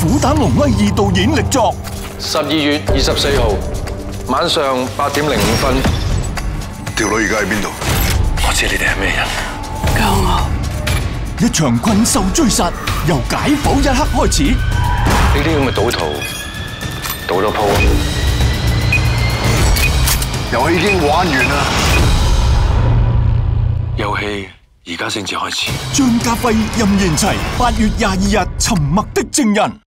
虎胆龙威二导演力作。十二月二十四号晚上八点零五分。条女而家喺边度？我知你哋系咩人。救我。一场困兽追杀由解剖一刻开始。呢啲咁嘅赌徒倒咗铺啊游戏已经玩完啦。游戏而家先至开始。张家辉任贤齐八月廿二日沉默的证人。